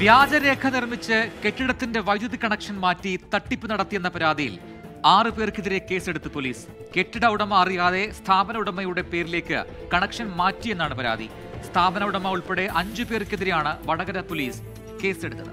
വ്യാജരേഖ നിർമ്മിച്ച് കെട്ടിടത്തിന്റെ വൈദ്യുതി കണക്ഷൻ മാറ്റി തട്ടിപ്പ് നടത്തിയെന്ന പരാതിയിൽ ആറ് പേർക്കെതിരെ കേസെടുത്ത് പോലീസ്. കെട്ടിട ഉടമ അറിയാതെ സ്ഥാപന ഉടമയുടെ പേരിലേക്ക് കണക്ഷൻ മാറ്റിയെന്നാണ് പരാതി. സ്ഥാപന ഉടമ ഉൾപ്പെടെ അഞ്ചു പേർക്കെതിരെയാണ് വടകര പോലീസ് കേസെടുത്തത്.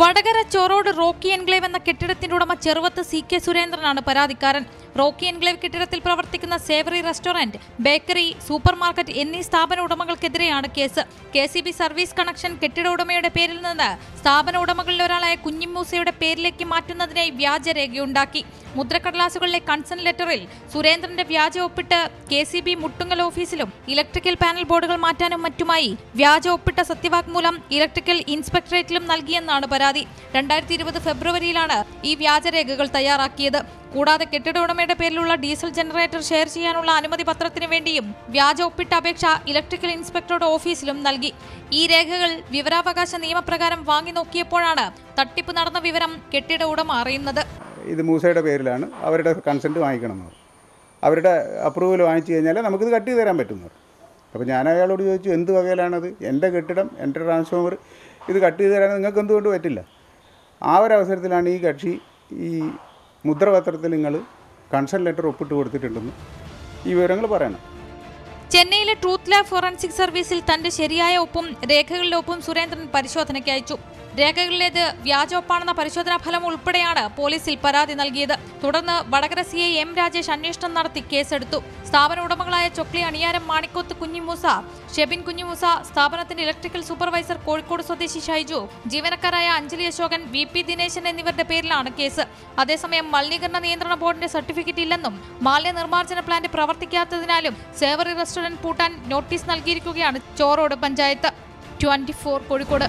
വടകര ചോറോട് റോക്കി എൻക്ലേവ് എന്ന കെട്ടിടത്തിന്റെ ഉടമ ചെറുവത്ത് സി കെ സുരേന്ദ്രനാണ് പരാതിക്കാരൻ. റോക്കി എൻക്ലേവ് കെട്ടിടത്തിൽ പ്രവർത്തിക്കുന്ന savoury restaurant bakery supermarket എന്നീ സ്ഥാപന ഉടമകൾക്കെതിരെയാണ് case. K C B service connection കെട്ടിട ഉടമയുടെ പേരിൽ നിന്ന് സ്ഥാപന ഉടമകളിൽ ഒരാളായ കുഞ്ഞിമൂസയുടെ പേരിലേക്ക് മാറ്റുന്നതിനായി വ്യാജരേഖയുണ്ടാക്കി മുദ്രക്കടലാസുകളിലെ കൺസൺ ലെറ്ററിൽ സുരേന്ദ്രന്റെ വ്യാജ ഒപ്പിട്ട് കെ സി ബി മുട്ടുങ്ങൽ ഓഫീസിലും ഇലക്ട്രിക്കൽ പാനൽ ബോർഡുകൾ മാറ്റാനും മറ്റുമായി വ്യാജ ഒപ്പിട്ട സത്യവാങ്മൂലം ഇലക്ട്രിക്കൽ ഇൻസ്പെക്ടറേറ്റിലും നൽകിയെന്നാണ് പരാതി. രണ്ടായിരത്തി ഇരുപത് ഫെബ്രുവരിയിലാണ് ഈ വ്യാജരേഖകൾ തയ്യാറാക്കിയത്. കൂടാതെ കെട്ടിട ഉടമയുടെ പേരിലുള്ള ഡീസൽ ജനറേറ്റർ ഷെയർ ചെയ്യാനുള്ള അനുമതി പത്രത്തിന് വേണ്ടിയും വ്യാജ ഒപ്പിട്ട അപേക്ഷ ഇലക്ട്രിക്കൽ ഇൻസ്പെക്ടറുടെ ഓഫീസിലും നൽകി. ഈ രേഖകൾ വിവരാവകാശ നിയമപ്രകാരം വാങ്ങി നോക്കിയപ്പോഴാണ് തട്ടിപ്പ് നടന്ന വിവരം കെട്ടിട ഉടമ അറിയുന്നത്. ഇത് മൂസയുടെ പേരിലാണ് അവരുടെ കൺസെന്റ് വാങ്ങിക്കണം എന്ന് അവരുടെ അപ്രൂവൽ വാങ്ങിച്ചു കഴിഞ്ഞാൽ നമുക്കിത് കട്ട് ചെയ്ത് തരാൻ പറ്റുന്നു അപ്പോൾ ഞാൻ അയാളോട് ചോദിച്ചു എന്ത് വകയിലാണത്? എന്റെ കെട്ടിടം എന്റെ ട്രാൻസ്ഫോമർ ഇത് കട്ട് ചെയ്ത് തരാൻ നിങ്ങൾക്ക് എന്തുകൊണ്ട് പറ്റില്ല? ആ ഒരു അവസരത്തിലാണ് ഈ കക്ഷി ഈ മുദ്രപത്രത്തിൽ നിങ്ങൾ കൺസൺ ലെറ്റർ ഒപ്പിട്ട് കൊടുത്തിട്ടുണ്ടെന്ന് ഈ വിവരങ്ങൾ പറയണം. ചെന്നൈയിലെ ട്രൂത്ത് ലാബ് ഫോറൻസിക് സർവീസിൽ തന്റെ ശരിയായ ഒപ്പും രേഖകളിലെ ഒപ്പും സുരേന്ദ്രൻ പരിശോധനയ്ക്ക് അയച്ചു. രേഖകളിലേത് വ്യാജോപ്പാണെന്ന പരിശോധനാ ഫലം ഉൾപ്പെടെയാണ് പോലീസിൽ പരാതി നൽകിയത്. തുടർന്ന് Vadakara C I M Rajesh അന്വേഷണം നടത്തി കേസെടുത്തു. സ്ഥാപന ഉടമകളായ ചൊക്ലി അണിയാരം മാണിക്കോത്ത് കുഞ്ഞിമൂസ ഷെബിൻ കുഞ്ഞിമൂസ സ്ഥാപനത്തിന്റെ ഇലക്ട്രിക്കൽ സൂപ്പർവൈസർ കോഴിക്കോട് സ്വദേശി ഷൈജു ജീവനക്കാരായ അഞ്ജലി അശോകൻ വി പി ദിനേശൻ എന്നിവരുടെ പേരിലാണ് കേസ്. അതേസമയം മലിനീകരണ നിയന്ത്രണ ബോർഡിന്റെ സർട്ടിഫിക്കറ്റ് ഇല്ലെന്നും മാലിന്യ നിർമ്മാർജന പ്ലാന്റ് പ്രവർത്തിക്കാത്തതിനാലും സേവറി റെസ്റ്റോറന്റ് പൂട്ടാൻ നോട്ടീസ് നൽകിയിരിക്കുകയാണ് ചോറോട് പഞ്ചായത്ത്. ട്വന്റി കോഴിക്കോട്.